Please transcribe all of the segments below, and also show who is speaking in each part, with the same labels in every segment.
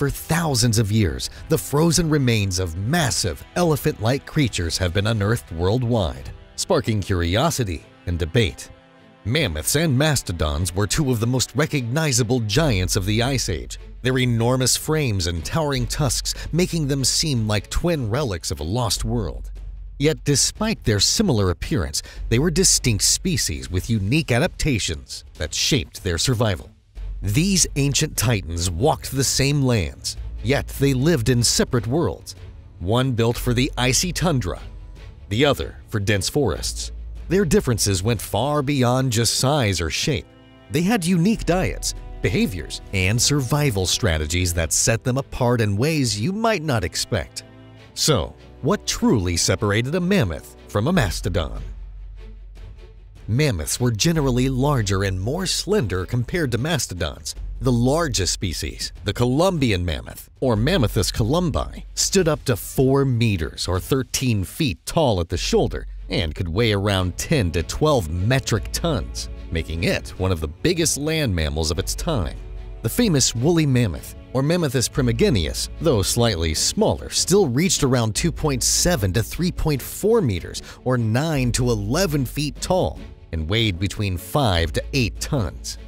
Speaker 1: For thousands of years, the frozen remains of massive elephant-like creatures have been unearthed worldwide, sparking curiosity and debate. Mammoths and mastodons were two of the most recognizable giants of the Ice Age, their enormous frames and towering tusks making them seem like twin relics of a lost world. Yet despite their similar appearance, they were distinct species with unique adaptations that shaped their survival. These ancient titans walked the same lands, yet they lived in separate worlds, one built for the icy tundra, the other for dense forests. Their differences went far beyond just size or shape. They had unique diets, behaviors, and survival strategies that set them apart in ways you might not expect. So, what truly separated a mammoth from a mastodon? Mammoths were generally larger and more slender compared to mastodons. The largest species, the Columbian mammoth, or Mammuthus columbi, stood up to 4 meters or 13 feet tall at the shoulder and could weigh around 10 to 12 metric tons, making it one of the biggest land mammals of its time. The famous woolly mammoth, or Mammuthus primigenius, though slightly smaller, still reached around 2.7 to 3.4 meters or 9 to 11 feet tall and weighed between 5 to 8 tons.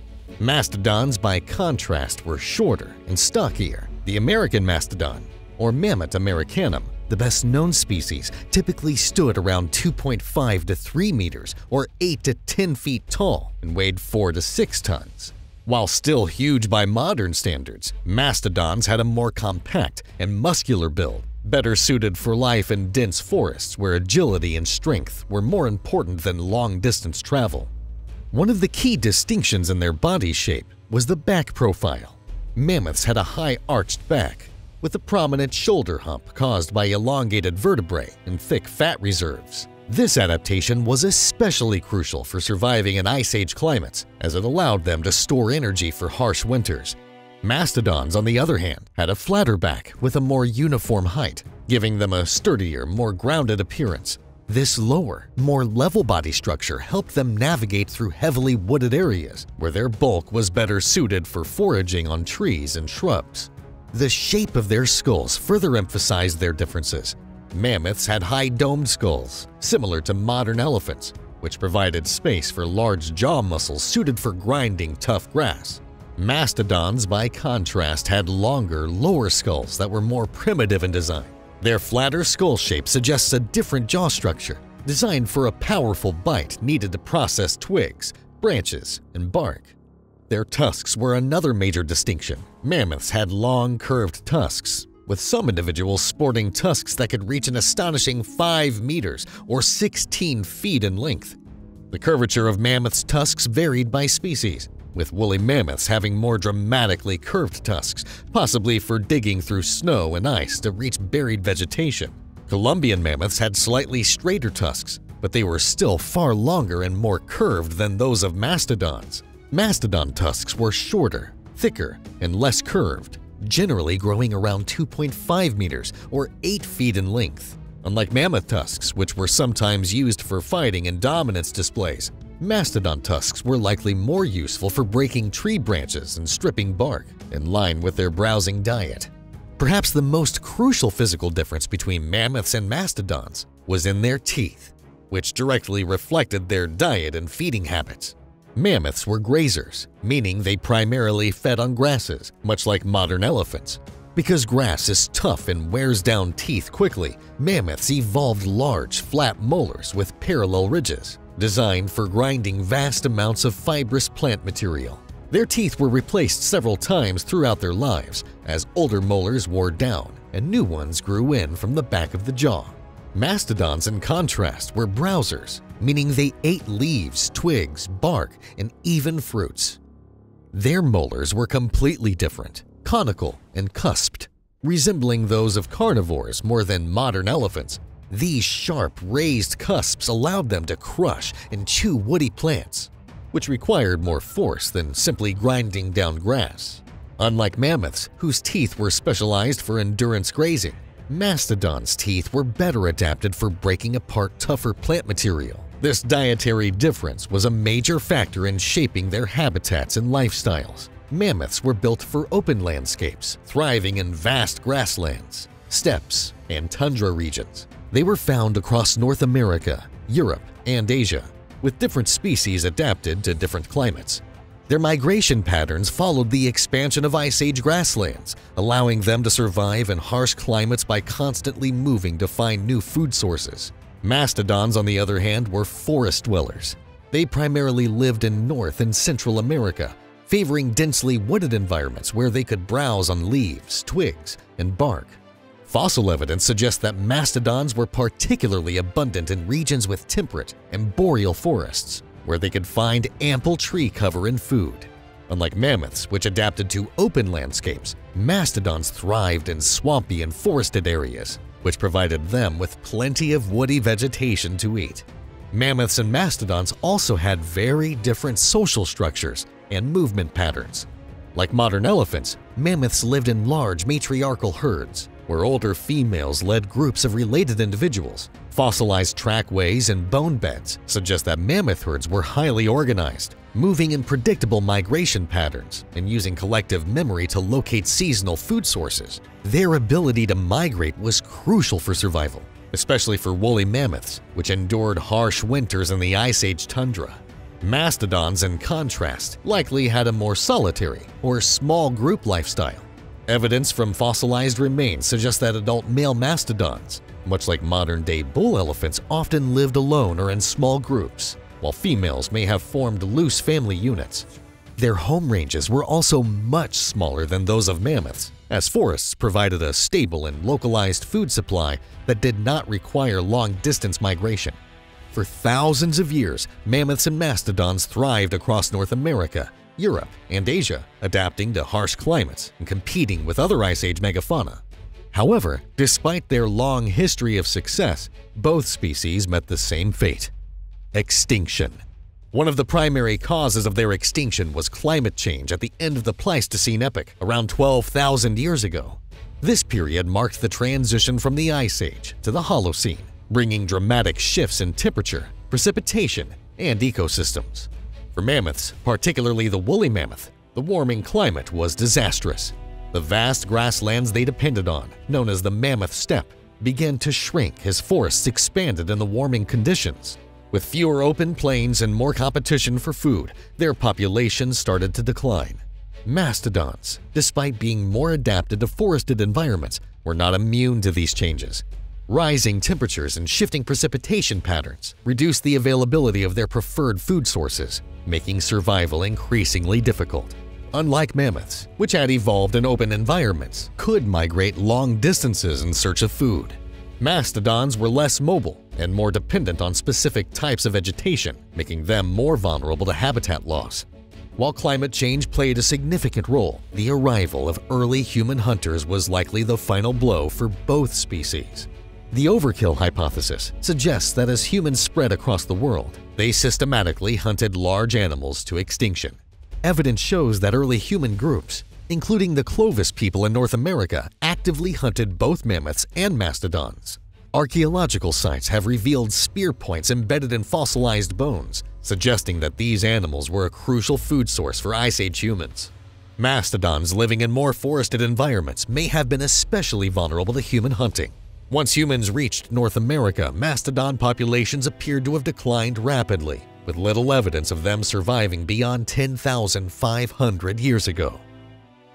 Speaker 1: Mastodons, by contrast, were shorter and stockier. The American mastodon, or Mammut americanum, the best known species, typically stood around 2.5 to 3 meters or 8 to 10 feet tall and weighed 4 to 6 tons. While still huge by modern standards, mastodons had a more compact and muscular build, better suited for life in dense forests where agility and strength were more important than long-distance travel. One of the key distinctions in their body shape was the back profile. Mammoths had a high arched back, with a prominent shoulder hump caused by elongated vertebrae and thick fat reserves. This adaptation was especially crucial for surviving in Ice Age climates, as it allowed them to store energy for harsh winters. Mastodons, on the other hand, had a flatter back with a more uniform height, giving them a sturdier, more grounded appearance. This lower, more level body structure helped them navigate through heavily wooded areas, where their bulk was better suited for foraging on trees and shrubs. The shape of their skulls further emphasized their differences. Mammoths had high domed skulls, similar to modern elephants, which provided space for large jaw muscles suited for grinding tough grass. Mastodons, by contrast, had longer, lower skulls that were more primitive in design. Their flatter skull shape suggests a different jaw structure, designed for a powerful bite needed to process twigs, branches, and bark. Their tusks were another major distinction. Mammoths had long, curved tusks, with some individuals sporting tusks that could reach an astonishing 5 meters or 16 feet in length. The curvature of mammoths' tusks varied by species, with woolly mammoths having more dramatically curved tusks, possibly for digging through snow and ice to reach buried vegetation. Columbian mammoths had slightly straighter tusks, but they were still far longer and more curved than those of mastodons. Mastodon tusks were shorter, thicker, and less curved, generally growing around 2.5 meters or 8 feet in length. Unlike mammoth tusks, which were sometimes used for fighting and dominance displays, Mastodon tusks were likely more useful for breaking tree branches and stripping bark, in line with their browsing diet. Perhaps the most crucial physical difference between mammoths and mastodons was in their teeth, which directly reflected their diet and feeding habits. Mammoths were grazers, meaning they primarily fed on grasses, much like modern elephants. Because grass is tough and wears down teeth quickly, mammoths evolved large, flat molars with parallel ridges designed for grinding vast amounts of fibrous plant material. Their teeth were replaced several times throughout their lives as older molars wore down and new ones grew in from the back of the jaw. Mastodons, in contrast, were browsers, meaning they ate leaves, twigs, bark, and even fruits. Their molars were completely different, conical and cusped, resembling those of carnivores more than modern elephants these sharp, raised cusps allowed them to crush and chew woody plants, which required more force than simply grinding down grass. Unlike mammoths, whose teeth were specialized for endurance grazing, mastodons' teeth were better adapted for breaking apart tougher plant material. This dietary difference was a major factor in shaping their habitats and lifestyles. mammoths were built for open landscapes, thriving in vast grasslands, steppes, and tundra regions. They were found across North America, Europe, and Asia, with different species adapted to different climates. Their migration patterns followed the expansion of Ice Age grasslands, allowing them to survive in harsh climates by constantly moving to find new food sources. Mastodons, on the other hand, were forest dwellers. They primarily lived in North and Central America, favoring densely wooded environments where they could browse on leaves, twigs, and bark. Fossil evidence suggests that mastodons were particularly abundant in regions with temperate and boreal forests, where they could find ample tree cover and food. Unlike mammoths, which adapted to open landscapes, mastodons thrived in swampy and forested areas, which provided them with plenty of woody vegetation to eat. Mammoths and mastodons also had very different social structures and movement patterns. Like modern elephants, mammoths lived in large matriarchal herds, where older females led groups of related individuals. Fossilized trackways and bone beds suggest that mammoth herds were highly organized, moving in predictable migration patterns and using collective memory to locate seasonal food sources. Their ability to migrate was crucial for survival, especially for woolly mammoths, which endured harsh winters in the Ice Age tundra. Mastodons, in contrast, likely had a more solitary or small group lifestyle. Evidence from fossilized remains suggests that adult male mastodons, much like modern-day bull elephants, often lived alone or in small groups, while females may have formed loose family units. Their home ranges were also much smaller than those of mammoths, as forests provided a stable and localized food supply that did not require long-distance migration. For thousands of years, mammoths and mastodons thrived across North America, Europe, and Asia, adapting to harsh climates and competing with other Ice Age megafauna. However, despite their long history of success, both species met the same fate – extinction. One of the primary causes of their extinction was climate change at the end of the Pleistocene epoch, around 12,000 years ago. This period marked the transition from the Ice Age to the Holocene, bringing dramatic shifts in temperature, precipitation, and ecosystems. For mammoths, particularly the woolly mammoth, the warming climate was disastrous. The vast grasslands they depended on, known as the mammoth steppe, began to shrink as forests expanded in the warming conditions. With fewer open plains and more competition for food, their populations started to decline. Mastodons, despite being more adapted to forested environments, were not immune to these changes Rising temperatures and shifting precipitation patterns reduce the availability of their preferred food sources, making survival increasingly difficult. Unlike mammoths, which had evolved in open environments, could migrate long distances in search of food. Mastodons were less mobile and more dependent on specific types of vegetation, making them more vulnerable to habitat loss. While climate change played a significant role, the arrival of early human hunters was likely the final blow for both species. The overkill hypothesis suggests that as humans spread across the world, they systematically hunted large animals to extinction. Evidence shows that early human groups, including the Clovis people in North America, actively hunted both mammoths and mastodons. Archaeological sites have revealed spear points embedded in fossilized bones, suggesting that these animals were a crucial food source for Ice Age humans. Mastodons living in more forested environments may have been especially vulnerable to human hunting. Once humans reached North America, mastodon populations appeared to have declined rapidly, with little evidence of them surviving beyond 10,500 years ago.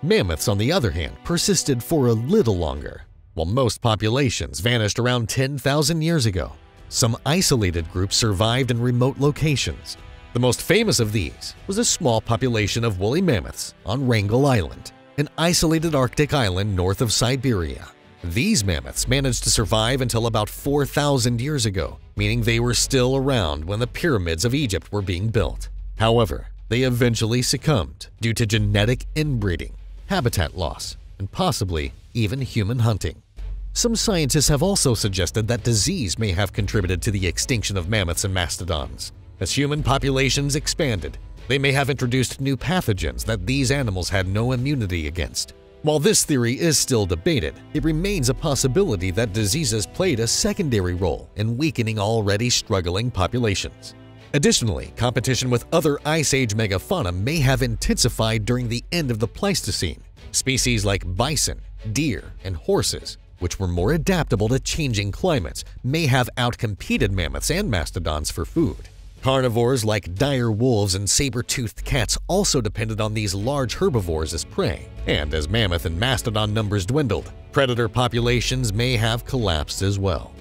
Speaker 1: Mammoths, on the other hand, persisted for a little longer. While most populations vanished around 10,000 years ago, some isolated groups survived in remote locations. The most famous of these was a small population of woolly mammoths on Wrangel Island, an isolated Arctic island north of Siberia. These mammoths managed to survive until about 4,000 years ago, meaning they were still around when the pyramids of Egypt were being built. However, they eventually succumbed due to genetic inbreeding, habitat loss, and possibly even human hunting. Some scientists have also suggested that disease may have contributed to the extinction of mammoths and mastodons. As human populations expanded, they may have introduced new pathogens that these animals had no immunity against, while this theory is still debated, it remains a possibility that diseases played a secondary role in weakening already struggling populations. Additionally, competition with other Ice Age megafauna may have intensified during the end of the Pleistocene. Species like bison, deer, and horses, which were more adaptable to changing climates, may have outcompeted mammoths and mastodons for food. Carnivores like dire wolves and saber-toothed cats also depended on these large herbivores as prey, and as mammoth and mastodon numbers dwindled, predator populations may have collapsed as well.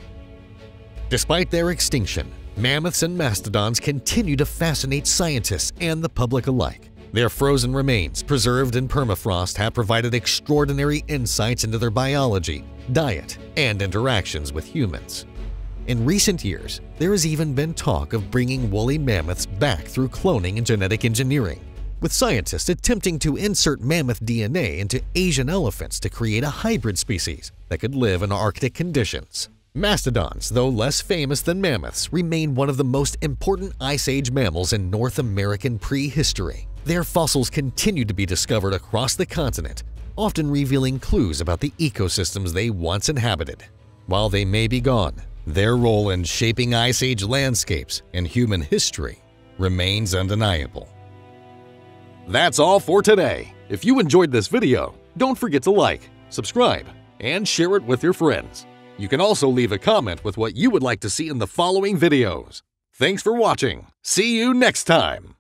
Speaker 1: Despite their extinction, mammoths and mastodons continue to fascinate scientists and the public alike. Their frozen remains, preserved in permafrost, have provided extraordinary insights into their biology, diet, and interactions with humans. In recent years, there has even been talk of bringing woolly mammoths back through cloning and genetic engineering, with scientists attempting to insert mammoth DNA into Asian elephants to create a hybrid species that could live in Arctic conditions. Mastodons, though less famous than mammoths, remain one of the most important Ice Age mammals in North American prehistory. Their fossils continue to be discovered across the continent, often revealing clues about the ecosystems they once inhabited. While they may be gone, their role in shaping Ice Age landscapes and human history remains undeniable. That's all for today. If you enjoyed this video, don't forget to like, subscribe, and share it with your friends. You can also leave a comment with what you would like to see in the following videos. Thanks for watching. See you next time.